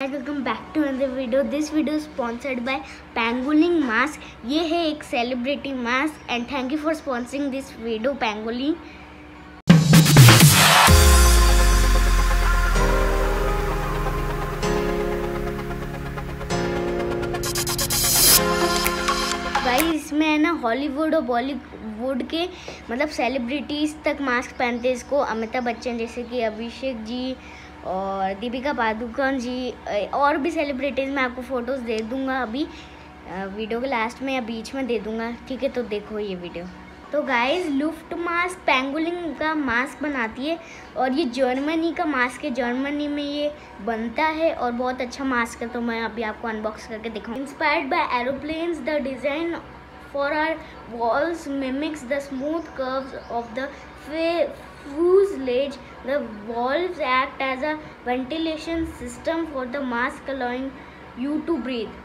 High welcome back to अंदर video this video sponsored by pangolin mask ये है एक celebrity mask and thank you for sponsoring this video pangolin भाई इसमें है ना हॉलीवुड और बॉलीवुड के मतलब सेलिब्रिटीज़ तक मास्क पहनते हैं इसको, अमिताभ बच्चन जैसे कि अभिषेक जी और दीपिका पादुकोण जी और भी सेलिब्रिटीज़ मैं आपको फ़ोटोज़ दे दूँगा अभी। वीडियो के लास्ट में या बीच में दे दूँगा, ठीक है? तो देखो ये वीडियो तो गाइस लुफ्ट मास्क पेंगुलिन का मास्क बनाती है और ये जर्मनी का मास्क है। जर्मनी में ये बनता है और बहुत अच्छा मास्क है तो मैं अभी आपको अनबॉक्स करके दिखाऊँ। Inspired by aeroplanes the design for our valves mimics the smooth curves of the fuselage. The valves act as a ventilation system for the mask, allowing you to breathe.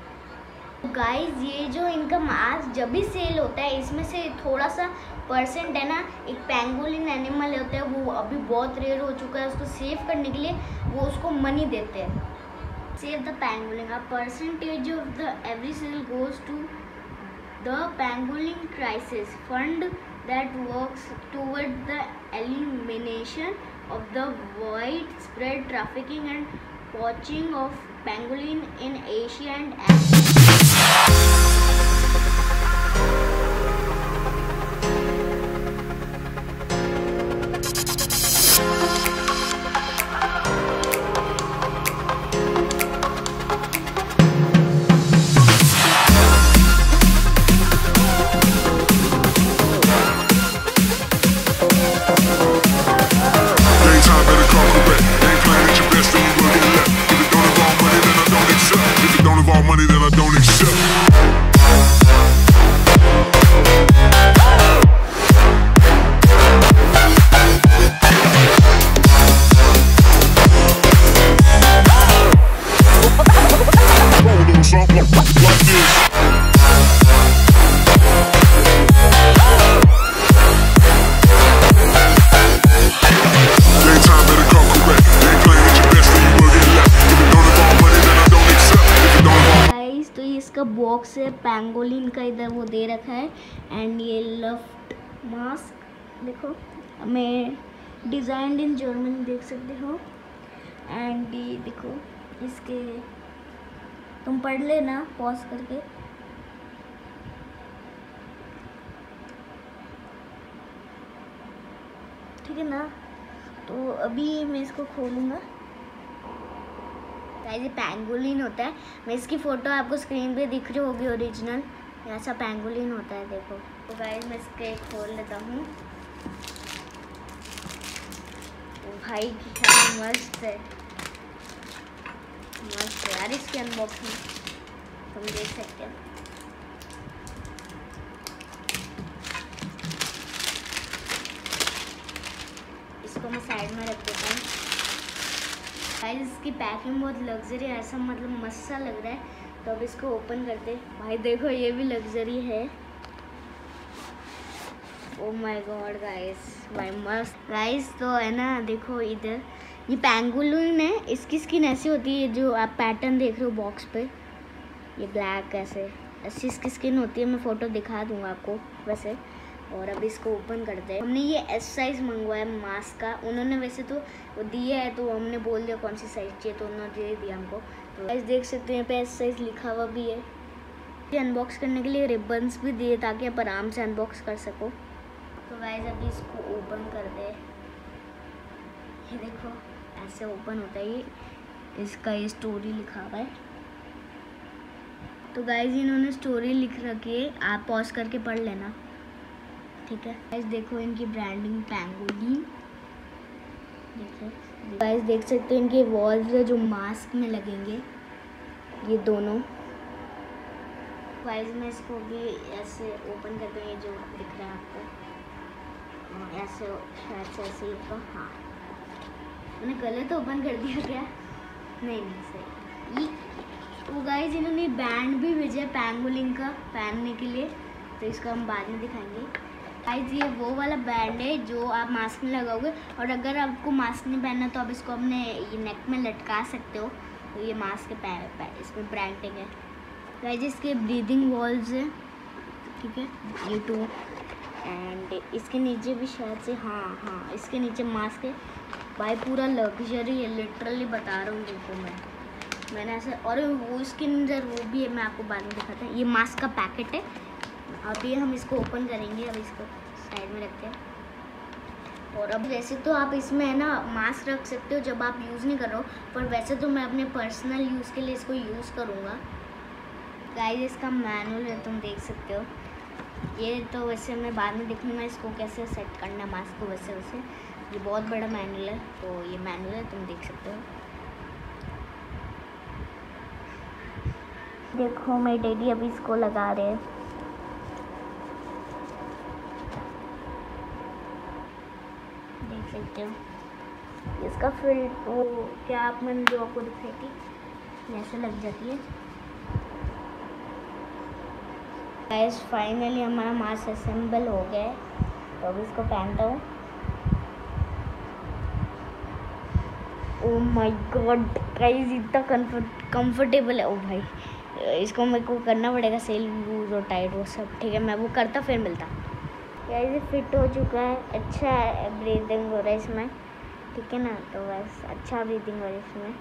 Guys ये जो इनका mask जब भी cell होता है, इसमें से थोड़ा सा परसेंट है ना, एक पेंगोलिन एनिमल होता है, वो अभी बहुत रेयर हो चुका है, उसको सेव करने के लिए वो उसको मनी देते हैं save the pangolin a percentage of the every sale goes to The Pangolin Crisis Fund that works toward the elimination of the widespread trafficking and poaching of pangolin in Asia and Africa. इसका box है pangolin का इधर वो दे रखा है and ये लफ्ट mask देखो, मैं डिज़ाइंड इन जर्मनी देख सकते हो एंड ये देखो, इसके, तुम पढ़ लेना पॉज करके। ठीक है ना? तो अभी मैं इसको खोलूँगा। गाइस ये पैंगोलिन होता है। मैं इसकी फ़ोटो आपको स्क्रीन पे दिख रही होगी ओरिजिनल ऐसा पैंगोलिन होता है, देखो। तो गाइस मैं इसके खोल लेता हूँ। भाई क्या मस्त है। मस्त है यार इसकी अनबॉक्सिंग तुम देख सकते हो। इसको मैं साइड में रख। देता हूँ गाइस इसकी पैकिंग बहुत लग्जरी ऐसा मतलब मस्त सा लग रहा है। तो अब इसको ओपन करते भाई देखो, ये भी लग्जरी है। ओ माय गॉड गाइस भाई मस्त। गाइस तो है ना, देखो इधर। ये पैंगुलिन है, इसकी स्किन ऐसी होती है जो आप पैटर्न देख रहे हो बॉक्स पे। ये ब्लैक ऐसे। ऐसी इसकी स्किन होती है, मैं फ़ोटो दिखा दूँगा आपको, वैसे। और अब इसको ओपन करते हैं। हमने ये एस साइज़ मंगवाया मास्क का। उन्होंने वैसे तो दिया है तो हमने बोल दिया कौन सी साइज़ चाहिए तो उन्होंने दे दिया हमको। तो ऐसे देख सकते हैं, यहाँ पे एस साइज़ लिखा हुआ भी है। ये अनबॉक्स करने के लिए रिबन्स भी दिए ताकि आप आराम से अनबॉक्स कर सको। तो वाइज अभी इसको ओपन कर दे ये देखो, ऐसे ओपन होता है ये। इसका ये स्टोरी लिखा हुआ है। तो गाइज़ इन्होंने स्टोरी लिख रखी है। आप पॉज करके पढ़ लेना। ठीक है। गाइस देखो इनकी ब्रांडिंग पैंगोलिन देखो। गाइस देख सकते हो इनके वॉल्स है जो मास्क में लगेंगे। ये दोनों। गाइस मैं इसको भी ऐसे ओपन करते हैं जो दिख रहा है आपको। ऐसे शायद से ऐसे तो हाँ। मैंने गलत तो ओपन कर दिया क्या? नहीं नहीं, सही। तो गाइस इन्होंने बैंड भी भेजा पैंगोलिन का, पहनने के लिए। तो इसको हम बाद में दिखाएँगे। गाइस ये वो वाला बैंड है जो आप मास्क में लगाओगे। और अगर आपको मास्क नहीं पहनना तो आप इसको अपने नेक में लटका सकते हो। तो ये मास्क के पै, पै, इसमें ब्रांडिंग है। गाइस इसके ब्रीदिंग वॉल्स है ठीक है? ये टू एंड इसके नीचे भी शायद से हाँ हाँ इसके नीचे मास्क है। भाई पूरा लग्जरी है लिटरली बता रहा हूँ देखो मैं। मैंने ऐसे और वो इसके अंदर वो भी है मैं आपको बाद में दिखाता हूँ। ये मास्क का पैकेट है। अभी हम इसको ओपन करेंगे, अब इसको साइड में रखते हैं। और अब वैसे तो आप इसमें है ना मास्क रख सकते हो जब आप यूज़ नहीं कर रहे हो, पर वैसे तो मैं अपने पर्सनल यूज़ के लिए इसको यूज़ करूँगा। गाइस इसका मैनुअल है, तुम देख सकते हो। ये तो वैसे मैं बाद में दिखूँगा इसको कैसे सेट करना मास्क को वैसे वैसे। ये बहुत बड़ा मैनुअल है तो ये मैनुअल है, तुम देख सकते हो। देखो, मेरे डैडी अभी इसको लगा रहे हैं देख सकते हो इसका फिल वो क्या आप मैंने जो आपको दिखाई थी ऐसे लग जाती है। गाइस फाइनली हमारा मास्क असेंबल हो गया है। तो अभी इसको पहनता हूँ। ओ माय गॉड गाइस इतना कंफर्टेबल है। ओ भाई, इसको मेरे को करना पड़ेगा सेल लूज और टाइट वो सब, ठीक है? मैं वो करता, फिर मिलता। गाइस फिट हो चुका है। अच्छा ब्रीदिंग हो रहा है इसमें। ठीक है ना? तो बस अच्छा ब्रीदिंग हो रहा है इसमें।